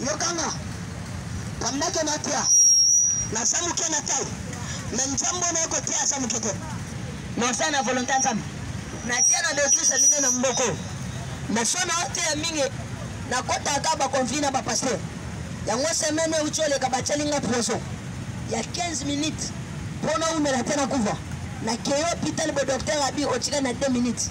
Yokanga, bandako na tia, naza moke na tai, me nzambo na yoko tia aza moke te. Naza na volonte ya nzambe, na tia na betusa mine na mboko, mesono te ya mingi, na kotaka ba conflit na ba pasteur. Yango semaine euti oleka batieli nga prozo ya 15 minutes, mpo na umela te na kuva, na keyo pitali bo docteur abi otika na 2 minutes.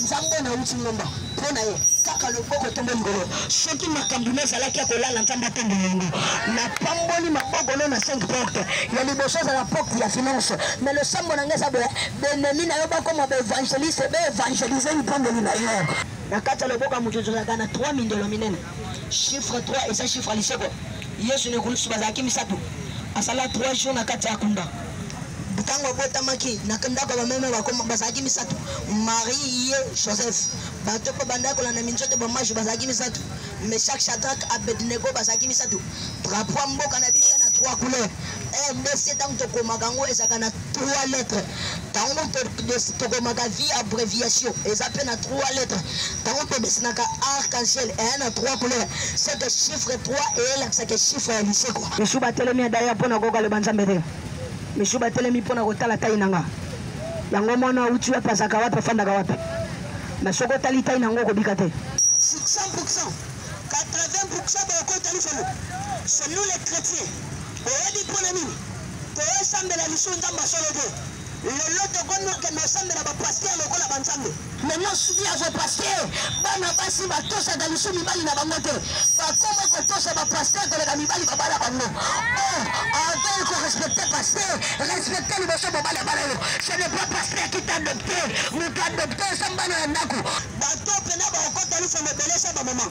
nzambe oyo nauti ngomba mpo na ye kaka loboko etombo likolo soki makambo nazalaki ya kolala nzambe atombo yango napamboli maboko no na 5 porte ya liboso ezala porte ya finance me losambo na ngai eza boye benemi na yo bakoma baevangeliste baevangelise lipamboli na yo na kati ya loboko ya moto ezalaka na 3 mindelo minene chiffre 3 eza chiffre ya lisoko yesu na ekulusu bazalaki misato asala 3 jours na kati ya kunda ntango abotamaki na ndako ya bameme bazalaki misato marie ye joseph bato mpe bandaki kolanda minzoto bamaji bazalaki misato meshak shadrak abednego bazalaki misato drapo ya mboka na biso na trois couleur rdc ntango tokomaka yango ezalaka na trois lettre ntango tokomaka vie abréviation eza mpe na trois lettre ntango todesinaka arc en ciel eya na trois couleur seke chiffre 3 eyelakisaka chiffre ya liseko misu batelemi ya daya mpo na koyoka loba nzambe te misu batelemi mpo na kotala tai na nga yango mwana auti wapi azalaka wapi afandaka wapi me soki otali tai na yango okobika te 100% 80% baokota lifelo c'est nous les chrétiens oyebi mpo na nini toyosambela lisu nzambe asolo te lelo tokomi okende osambela bapaster lokola banzambe Mais non subi à vos pasteurs, bana basi batosa dans lisusu mibali na bango te. Bakoma kotosa ba pasteurs koleka mibali babala bango. Oh, avant ko respecter pasteur, respecter liboso babala bala yo. Ce n'est pas pasteur qui t'a adopté, moto adopté sambana ya ndako. Bato pena bakota lufa mabele sa ba maman.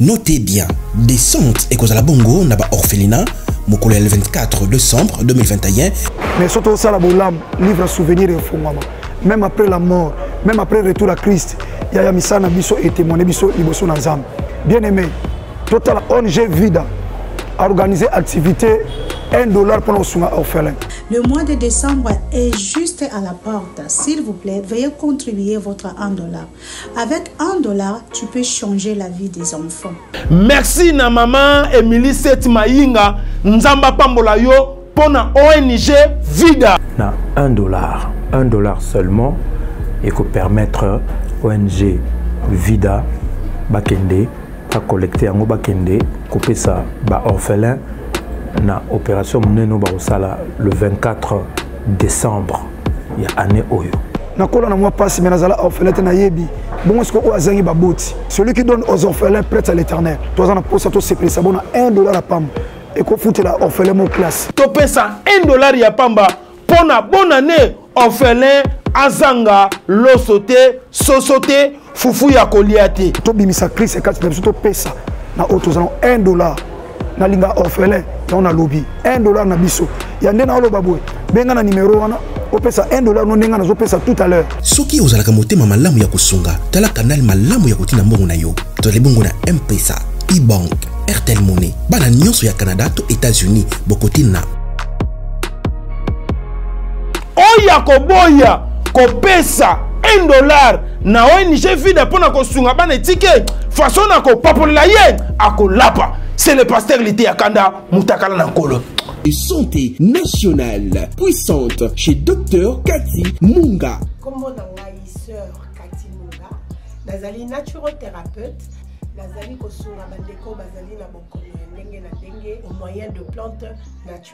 Notez bien, descente ekozala bongo na ba orphelina mokolo ya le 24 décembre 2021. Mais soto osala bolamu livre souvenir efungwama même après la mort, même après retour à Christ, yaya misala na biso etemoine biso liboso na Nzambe. Bien aimé, totala ONG Vida organiser activité 1 dollar pour nos orphelins. Le mois de décembre est juste à la porte. S'il vous plaît, veuillez contribuer votre 1 dollar. Avec un dollar, tu peux changer la vie des enfants. Merci na maman Emily Seti Mayinga. Nzamba pambola yo pona ONG Vida. Na un dollar, un dollar seulement, et que permettre ONG Vida bakende à collecter yango bakende kopesa ba orphelins na opération monene au Barosala le 24 décembre ya année oyo nakola na mwa mpasi me nazala orphelin te nayebi bongo sikoyo oyo azangi baboti celui qui donne aux orphelins prête à l'éternel toza na mposa tosepelisa bona 1 dollar ya pamba ekofutela orphelin mo classe topesa 1 dollar ya pamba mpo na bonne année orphelin azanga loso te soso te fufu ya kolia te tobimisa crise kati na biso topesa na oyo toza na 1 dollar nalinga orphelin yango nalobi 1 dollar na biso ya nde naoloba boye benga na nimero wana opesa 1 dollar no ndenge nazopesa tout à l'heure soki ozalaka motema malamu ya kosunga tala kanale malamu ya kotina mbongo na yo tozali bongo na mpesa ebank airtel money bana nyonso ya canada to états-unis bokotina oyo akoboya kopesa 1 dollar na ong vida mpo na kosunga bana etike faso na kopapolela ye akolapa c'est le pasteur liteya kanda mutakala na nkolo santé nationale puissante chez docteur kati munga kombo na ngai sœur kati munga nazali naturothérapeute nazali kosunga bandeko bazali na bokono ya ndenge na ndenge au moyen de plante naturelle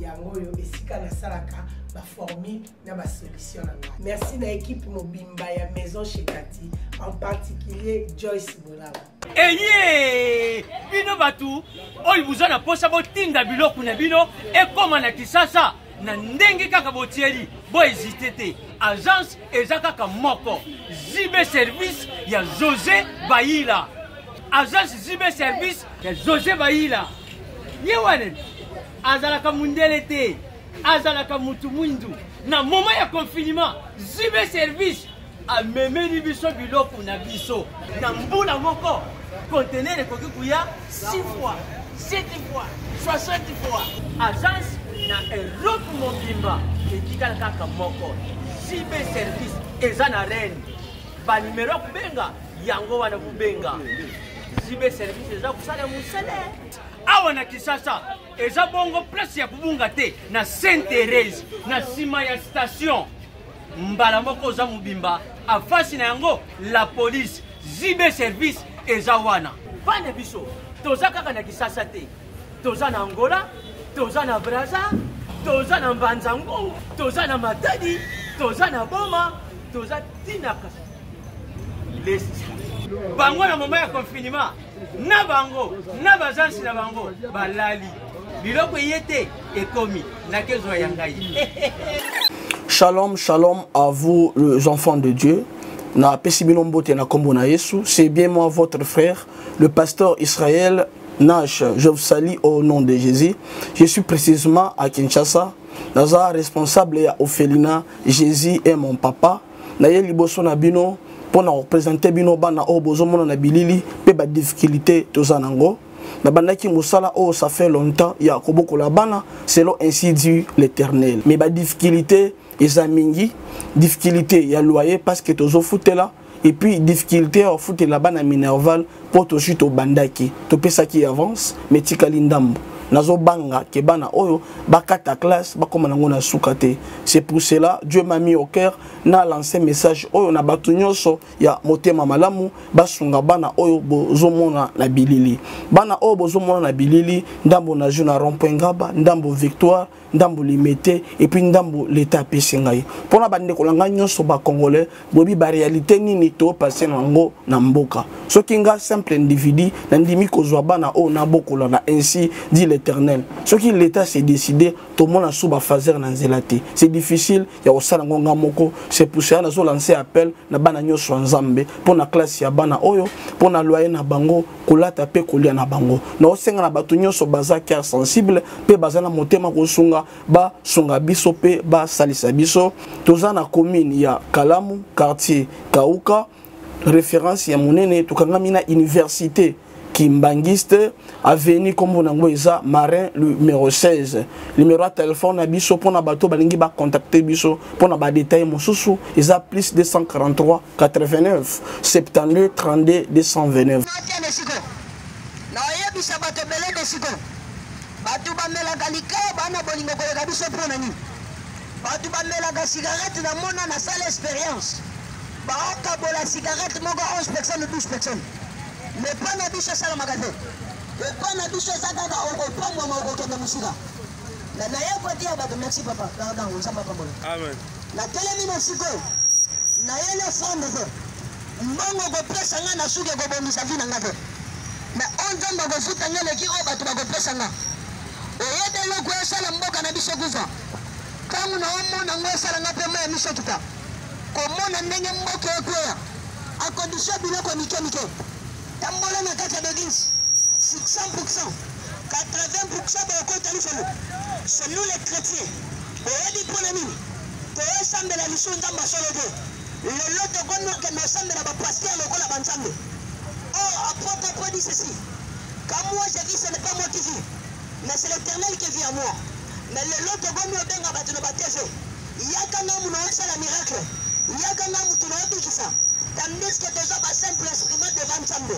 yango oyo esika nasalaka baformule na basolution na ngai merci na ekipe mobimba ya maison chez kati en particulier joyce bolama eye bino bato oyo boza na mposa botinda biloko na bino ekóma na kisasa na ndenge kaka botieli boezite te agence eza kaka moko zibe service ya josé bayila agence zibe service ya josé bayila ye wane azalaka mundele te azalaka mutu mwindu na moment ya confinement zibe service amemeli biso biloko na biso na mbula moko conteneur ekoki kuya 6 fois 7 fois 60 fois agence na europe mobimba etikala kaka moko zibe service eza na reine banimero ya kobenga yango wana kobenga zibe service eza kosala mosala awa na kisasa eza bongo place ya kobunga te na saint therese na nsima ya station mbala moko oza mobimba afasi na yango la police zibe service eza wana bana biso toza kaka na kisasa te toza na angola toza na braza toza na mbanza ngongo toza na matadi toza na boma toza tinaka bango na moma ya confinement na bango na bazansi na bango balali biloko eye te ekomi nakezwa ya ngai shalom shalom à vous les enfants de dieu na pesi bino mbote na kombo na yesu c'est bien moi votre frère le pasteur israël nash je vous salue au nom de jésus je suis précisément à kinshasa naza responsable ya ofelina jésus est mon papa naye liboso na bino mpo na kopresente bino bana oyo bozomona na bilili mpe badifficulté toza nango nabandaki mosala oyo ça fait longtemps ya kobokola bana selon ainsi dit l'éternel mais badifficulté eza mingi difficulté ya loyer parce que tozofutela et puis difficulté ya kofutela bana minerval mpo tozwi tobandaki topesaki ye avance metikali ndambo nazobanga ke bana oyo bakata classe bakoma nango na suka te c'est pour cela dieu m'a mis au cœur na lance message oyo na bato nyonso ya motema malamu basunga bana oyo bozomona na bilili bana oyo bozomona na bilili ndambo nazwi na rond point ngaba ndambo victoire ndambo limete epuis ndambo leta apesi ngai mpona bandeko na ngai nyonso bacongolais boyebi barealité nini topase na yango na mboka soki ngai simple individu nandimi kozwa bana oyo nabokola na ainsi dit l'éternel soki leta se décide tomona su bafaser na nzela te c'est difficile ya kosala yango nga moko c'est pour cela nazolanse appel na bana nyonso ya nzambe mpo na klase ya bana oyo mpo na loye na bango kolata mpe kolia na bango naosenga na bato nyonso baza cœur sensible mpe baza na motema kosunga basunga biso mpe basalisa biso toza na commune ya kalamu quartier kauka référence ya monene tokangami na université kimbanguiste aveni nkombo na yango eza marin numero 16 numero ya telefone na biso mpo na bato balingi bacontacte biso mpo na badetail mosusu eza plus 243 89 72 32 229 nakoyebisa bato ebele desiko bato bamelaka likaya bana bolingo koleka biso mpo na nini Bato bamelaka cigarette na mona na sala experience baokabola cigarette moko 11 personne 12 personne mais mpo na biso esalamaka te epai na biso eza kaka okopambwama okokende mosika na naye kotia bato merci papa pardon nzambe apambola natelemi na sikoyo naye na fond te mbongo okopesa ngai na suki ekobongisa vi na ngai te me o nzambe akofuta ngai eleki oyo bato bakopesa ngai oyebi eloko esala mboka na biso kufa ntango naomona yango esala nga mpe mai ya miso kita komona ndenge mboka ekweya akondisio biloko ya mike mike tambola na kati ya beglise 600 pourcent 80 pourcent baokota lisolo selou le chrétien oyebi mpo na nini toyosambela lisu nzambe asolo te lelo tokomi okende osambela bapaster lokola banzambe oh apropos podi ceci kamwa jevise ne pas motivi mais c'est l'éternel qui vit en moi mais lelo tokomi obenga bato na batv yaka nga muno osala miracle yaka nga mutu na obikisa tandis que toza ba simple instrument devant nzambe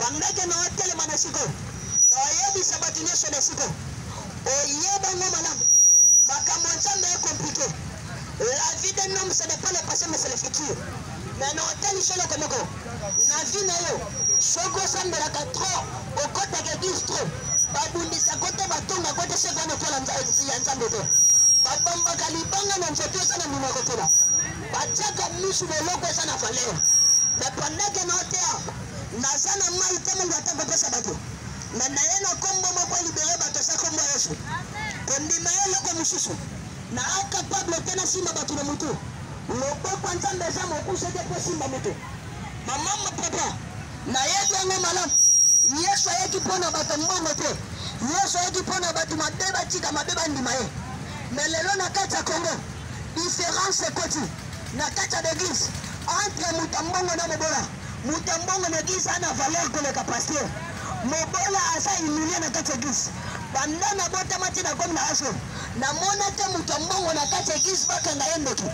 pendant que na otelema na siko na oyebisa bato nyonso na siko oyebango malamu makambo ya nzambe ya komplike la vie d'un homme ce n'est pas le passé mais c'est le futur mais na otali solo komoko na vie na yo soki osambelaka trop okotaka eglise trop babundisa kote batonga kote seko lokola ya nzambe te babombaka libanga na nzoto eza na minoko kuna batiaka misu na eloko eza na valeur me pandake na otea naza na mai te mungu ata kopesa bato me naye na nkombo moko libere bato eza nkombo ya yesu kondima ye eloko mosusu Na capable te na simba batu na mutu. Loboko ya Nzambe eza mokuse te mpo simba mutu. Maman ma papa, nayebi yango malamu. Yesu ayeki mpo na bato mbongo te. Yesu ayeki mpo na bato mabe batika mabe bandima ye. Mais lelo na kati ya Congo, différence ekoti na kati ya l'église entre moto ya mbongo na mobola. Moto ya mbongo na église ana valeur koleka pasteur. Mobola aza humilie na kati ya église. Banda nabotamaki nakomi na age Namona te moto ya mbongo na kati ya eglise bakanga ye ndoki.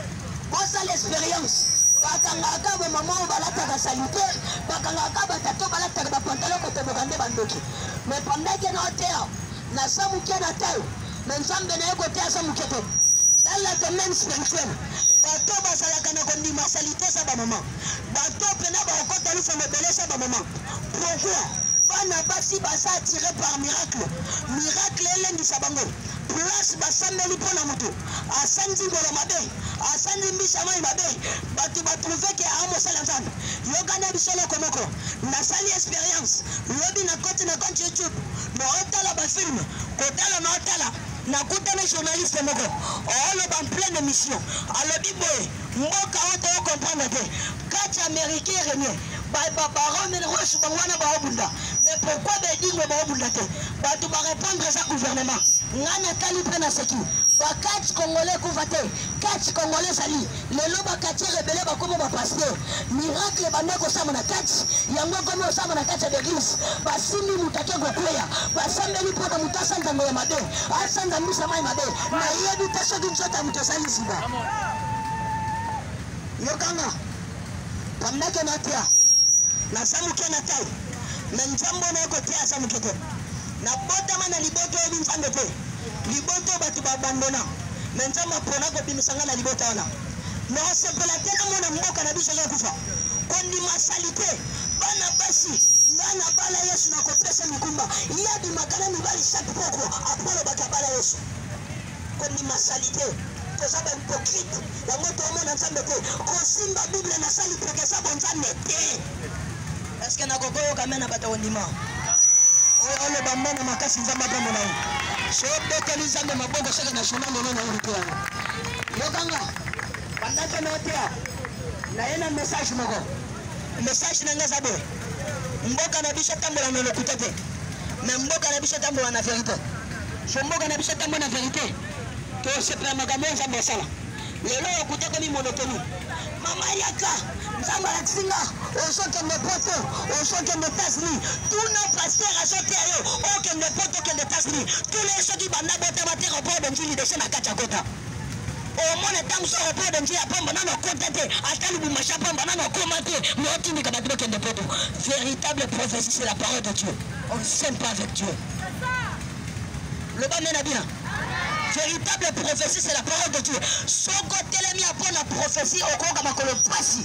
Bosala experience. Bakangaka ba mama oyo balataka salite, bakangaka ba tato balataka ba pantalon kotoboka nde bandoki. Mais pendant que na oteya, na sa muke na tayo, mais nzambe na ye koteya sa muke te. Dans la domaine spirituel, bato bazalaka na kondima salite sa ba mama. Bato pena bakokota lufa mebele sa ba mama. Pourquoi? Bana basi baza attiré par miracle. Miracle elendisa bango. place basambeli mpo na moto asambi ngolo mabe asambi mbisi ya mai mabe bato batrouve ke aa mosala nzambe yokana biso loko moko nasali experience lobi na koti na compte youtube naotala bafilme kotala naotala nakutana journaliste moko ooloba en pleine émission alobi boye mboka oyo to comprendre te kati américain rene baromen roche bango wana baobunda mais pourquoi bedingwe baobunda te bato barépondre eza gouvernement ngai natali mpe naseki bakati congolais ekufa te kati congolais ezali lelo bakati rebele bakoma bapaster miracle ebanda kosama na kati yango ekomi kosama na kati ya beglise basimbi moto ake kokweya basambeli mpo na moto asanza ngo ya mabe asanza mbisa mai mabe nayebi te soki nzoto ya moto ezali ziba yokanga pandake natia naza moke na tai me nzambe oyo nayekotia aza moke te nabotama na libota oyebi nzambe te libota oyo bato babandona me nzambe apona kobimisa ngai na libota wana nakosepela te namona mboka na biso ezokufa kondima sali te bana basi ngai nabala yesu nakopesa mikumba ye abimaka na mibali chaque poko apolobaka abala yesu kondima salite toza bahypocrite yango toomona nzambe te kosimba bible na sali preke eza bonzambe te eske nakokoyoka me na bato kondima oyo oloba mona makasi nzambe apambo na yo sobeteli nzambe maboko soki na journal lelo na yebite yango yokanga bandakana oteya naye na message moko message na ngai eza boye mboka na biso etambola na lokuta te me mboka na biso etambola na verite so mboka na biso etambola na verite tosepela makambo oyo nzambe asala lelo lokuta ekomi monotoni mama yaka nzambe alakisi nga ozokende poto ozokende etats-unis tuna paster azoteya yo okende poto okende etats-unis tuna ye soki banda botama te kopoo benjili dese na kati ya kota omona ntango so report de nzela pamba nano akota te ata lubumbashi apamba nano akoma te mais otindika bato bakende poto véritable prophétie c'est la parole de dieu on ne s'aime pas avec dieu loba nde na bina véritable prophétie c'est la parole de dieu soko otelemi apona prophétie okoyoka makolo mpasi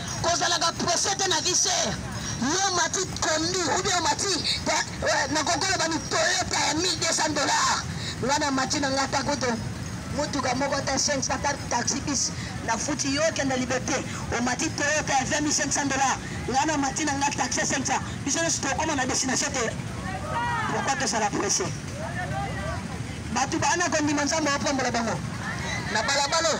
kozalaka presse te na vie sere yo mati kombi oubien omati nakokoloba mitoyota ya 1200 dollars nga na mati na nga ta kutu motuka moko ata 500 ata taxibis nafuti yo okenda liberté omati toyota ya 2500 dollars nga na mati na nga taxi 500 biso nyonso tokoma na destination te pourkoi tosala presse bato baana kondima nzambe opambola bango na balabala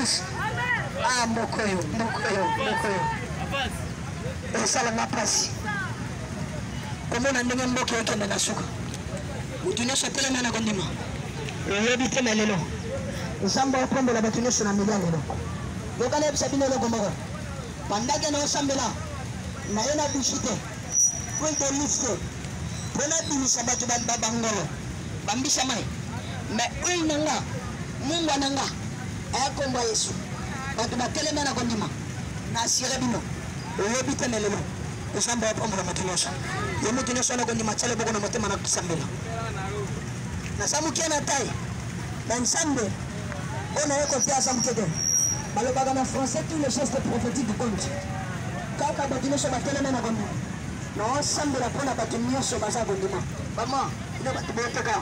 ah mbokoyo mbokoyo mbokoyo esalanga mpasi komona ndenge mboka ekende na suka moto nyonso atelema na kondima eyebi te na lelo nzambe akombola bato nyonso na milia lelo yoka nayebisa bino eloko moko bandaki naosambela naye na bishi te pwil de lif te mpo nabimisa bato bangolo bambisa mai mais huile na nga Mungwa na nga eh, kombo ya Yesu bato bateleme na kondima na asire bino oyebi te na lelo ozamba wapambola moto nyonso ye moto nyonso wana kondima tia loboko na motema na kisambela naza moke na tai na nzambe oyo naye kotia aza moke te balobaka na français tout le geste prophétique compte kaka bato nyonso bateleme na kondima naosambela mpo na bato nyonso baza kondima bama ina bato boyoteka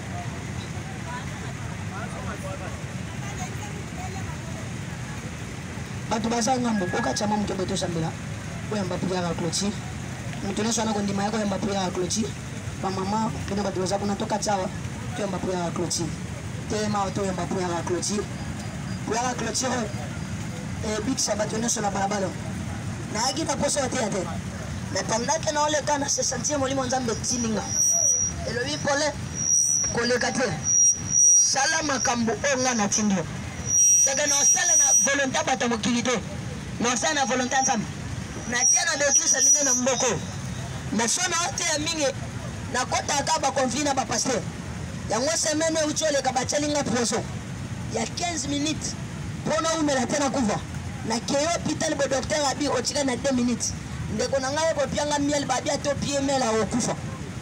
bato baza ngambo okatya mwa moke boye tosambela koyamba priere ya clotire moto nyonso wana kondima ya koyamba priere ya clotire bamama mpe na bato baza kuna tokatya awa toyamba priere ya clotire telema awa toyamba priere ya clotire priere ya clotire ebikisa bato nyonso na balabala nayaki na poso ya teya te mais pendant que naoleka na se sentir molimo nzambe etindi nga elobi pole koleka te sala makambo oyo nga natindi yo seke naosala na volonté ya bato ya mokili te naosala na volonté ya nzambe natia na beklise ndenge na mboko mais so naoteya mingi nakotaka bakonflit na bapaster yango semaine oyo euti oleka batyeli nga poison ya 15 minutes mpo naumela te nakufa nakeyi hôpital bo docteur abi otika na 2 minutes ndeko na ngai ekopia nga miel babi ato pie mela okufa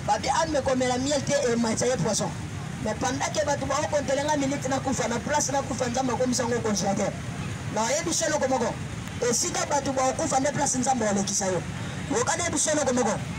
babi ame komela miel te ematisa ye poison mais pendant ke bato baokontele nga minute nakufa na place nakufa nzambe akomisa ngo congélateur nayebi so eloko moko esika bato baokufa nde place nzambe alekisa yo yokana yebi so eloko moko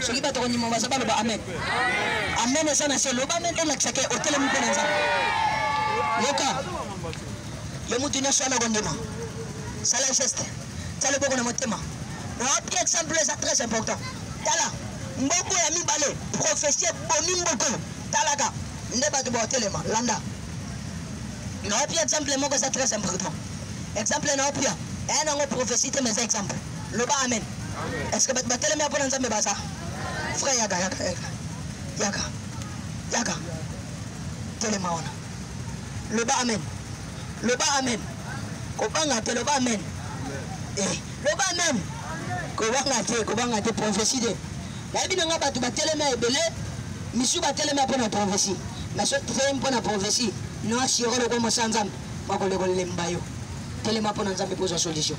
soki bato kondima baza baloba amen amen eza na se loba amen elakisa ke otelemi mpo na nzambe yoka yo motu nyonso wana kondima sala geste tya loboko na motema nawapi exemple eza très important tala mboko ya mibale profesi ebomi mboko talaka nde bato baotelema landa nawapi exemple moko eza très important exemple nawapi aya nango profesi te mais eza exemple loba amen est ce que bato batelemi ya mpo na nzambe baza frère yaka yaka yaka yaka yaka telema wana loba amen loba amen kobanga te loba amen eh, loba amen kobanga te kobanga te prophesie te nayebi na ngai bato batelemi ya ebele misu batelemi ya mpo na prophesie mais soki telemi mpo na prophesie noasiro lokomosa nzambe bakolekolemba yo telema mpo na nzambe mpo ozwa solution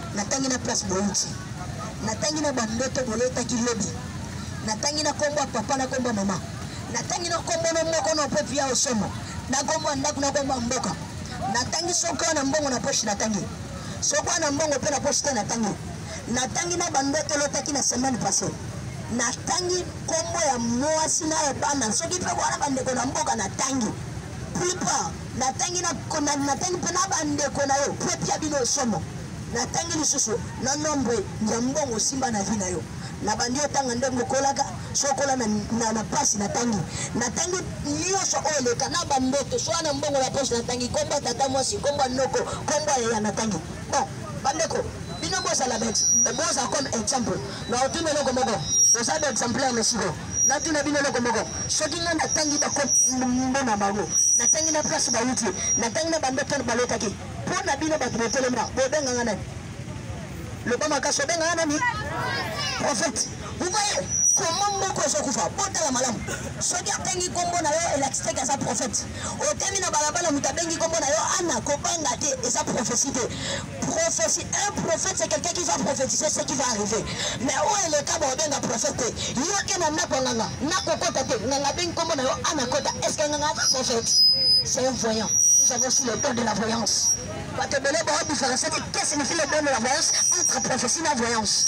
natangi na place bowuti natangi na bandoto boletaki lobi natangi na kombo ya papa na kombo ya mama natangi na kombo no moko na pepi ya osomo na kombo ya ndako na kombo ya mboka natangi soki oyo na mbongo na poshi natangi soki oyo na mbongo mpe na poshi te natangi natangi na bandoto elotaki na semaine passé natangi kombo ya mwasi na ya bana soki mpe wana bandeko na mboka natangi plupart natangi na konani natangi mpe na bandeko na yo mpo epia bino esomo natangi lisusu na nombre ya mbongo osimba na vi na yo na bandi otanga ndenge okolaka sokola na mpasi natangi natangi nyonso oyo eleka na bamboto soa na mbongo na posi natangi nkombo ya tata mwasi nkombo ya noko nkombo ya yaya natangi bon Bandeko, bino bozala beti, boza comme exemple. Na otuna eloko moko, boza ba exemplaire na siko. Natuna bino eloko moko, soki nga natangi bako mbona bango, natangi na place bawuti, natangi na bandoto balotaki, mpo na bino bato botelema, bobenga nga nani? Loba makasi, obenga nga nani? Prophète. Vous voyez comment moko ezokufa, botala malamu. Soki atangi kombo na yo, elakisi te kaza prophète. otemi na balabala moto abengi kombo na yo ana kobanga te eza prophetie te prophetie un prophète c'est quelqu'un qui va prophétiser ce qui va arriver mais oyo eleka baobenga prophète te yo ke na ndako nganga nakokota te nganga abengi kombo na yo ana kota est ce que nganga aza prophète c'est un voyant nous avons aussi le don de la voyance bato ebele baodifférencie te que signifie le don de la voyance entre prophétie na voyance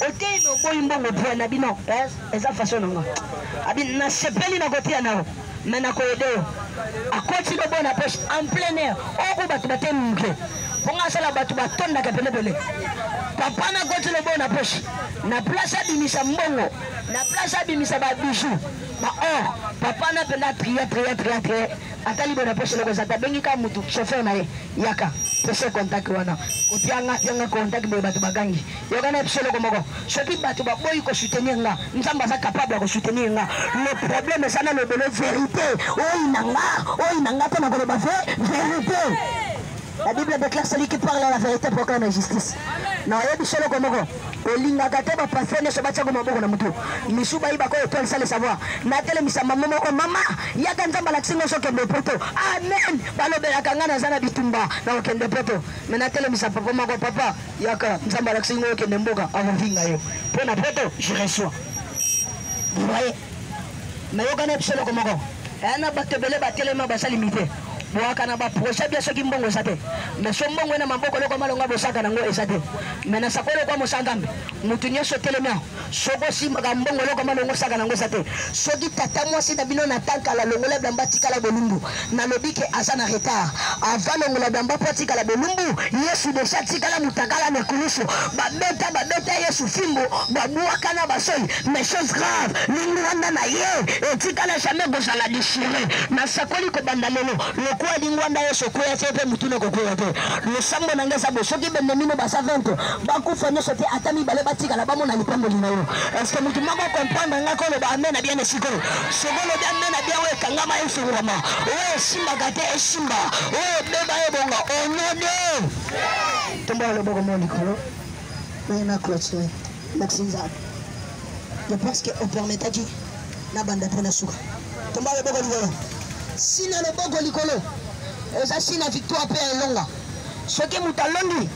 oteyi me oboyi mbongo droit na bino eh, eza façon nanga abi nasepeli nakotia nao me nakoyede yo akoti lobo na poche en plein air oko bato bate mike mponga asala bato batondaka penepene papa nakoti lobo na poche na place abimisa mbongo na place abimisa babijou baor papa na mpenza tria tria tria tria atali bona poche loko ezata abengi ka motu chauffeur na ye yaka pesa contact wana kotia nga tia nga contact boye bato bagangi yokana biso eloko moko soki bato baboyi kosoutenir nga nzambe aza capable ya kosoutenir nga le problème eza na lobele verité oyi na nga oyi na nga mpo na koloba ve verité la bible déclare celui qui parle la vérité proclame la justice nayebi solo komoko olingaka te bapaster nyonso batiako maboko na motu misu bayibaka oyo etoile sale savoir natelemisa mama moko mama yaka nzambe alakisi ngo sokende poto amen balobelaka ngai naza na bitumba na kokende poto me natelemisa papa moko papa yaka nzambe alakisi ngo okende mboka akovinga yo mpo na poto je reçois nayokana biso eloko moko eh, na bato ebele batelema baza limite bwaka na baprojet bia soki mbongo eza te mais so mbongo ena maboko eloko malonga bosaka nango eza te mais na sakoli okwa mosala nzambe motu nyonso otelemi aho soki osimbaka mbongo eloko malonga osaka nango eza te soki tata mwasi na bino na tankala longola bilamba atikala bolumbu Nalobi ke aza na retard avant longola damba po atikala bolumbu yesu deja atikala mutakala na ekulusu babeta babeta yesu fimbo babwaka na basoi mais chose grave lingwanda na ye etikala jamais kozala deshire nasakoli kobanda lelo lokola lingwanda yesu ekweya te mpe mutuna kokweya te losambo na ngai eza bo soki bendemino baza 20 bakufa nyonso te ata mibale batikala bamona lipamboli na yo est ce que mutu moko comprendre ngai koloba amen na bien esikoyo sokolobi amen na bien oyo ekangama etongama oyo esimbaka te esimba oyo ebeba ebonga onode tombola loboko mo likolo oyo na clotire merci nzambe je pense que opermetaki nabanda mpo na suka tombola loboko likolo sina loboko likolo eza sina victoire mpe elonga soki moto alongi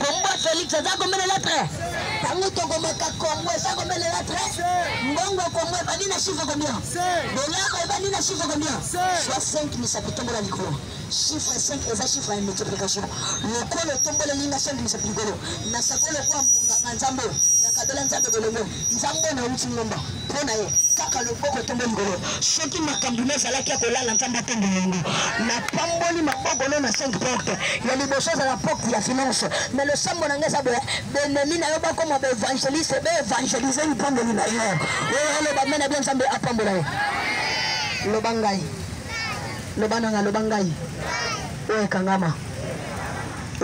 Congo ya Felix aza combien de lettres Tango tokomaka Congo eza combien de lettres Mbongo Congo ebandi na chiffre combien Dollar ebandi na chiffre combien Soit 5 misapi tombola likolo chiffre 5 eza chiffre ya multiplication lokolo tomboleli nga 5 misapi likolo nasakoli okwa mbunganga nzambe nakadola nzambe bolongo nzambe oyo nauti ngomba mpo na ye kaka loboko etombo likolo soki makambo nazalaki ya kolala nzambe atombo yango napamboli maboko no na 5 porte ya liboso ezala porte ya finance me losambo na ngai eza boye benemi na yo bakoma baevangeliste baevangelise lipamboli na yo oyo aloba me na bia nzambe apambola yo loba ngai loba nanga loba ngai oyo ekangama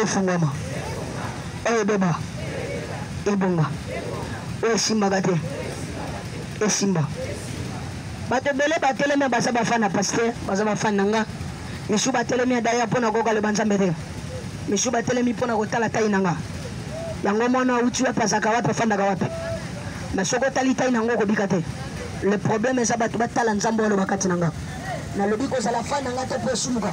efungwama oyo ebeba ebonga oyo esimbaka te esimba bato ebele batelemi baza bafani na paster baza bafani na nga misu batelemi ya daya mpo na koyoka loba nzambe te misu batelemi mpo na kotala tai na nga yango mwana auti wapi azalaka wapi afandaka wapi me soki otali tai na yango okobika te le problème eza bato batala nzambe oloba kati na nga nalobi kozala fani na nga te mpo esumuka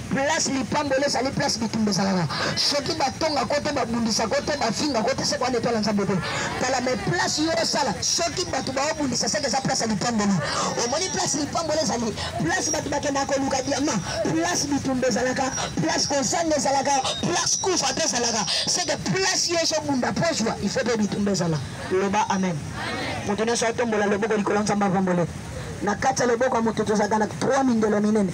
place lipamboli ezali place bitumba ezalaka soki batonga ko te babundisa ko te bafinga ko te seko wana etwala nzambe te tala mai place yo osala soki bato baobundisa seke eza place ya lipamboli omoni place lipamboli ezali place bato bakendaka koluka diama place bitumba ezalaka place kosanga ezalaka place kufa te ezalaka seke place yo ozobunda mpo ozwa il faut mpe bitumba ezala loba amen moto nyonso atombola loboko likolo nzambe apambole na kati ya loboko ya moto tozalaka na 3 mindelo minene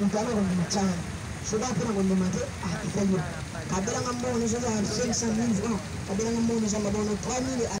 Mutamba ko ndima chan. Soki ape na ko ndima te, ah etali yo. Kabela nga mbongo nyoso ya 500 000 francs. Kabela nga mbongo nyoso ya mabongo 3000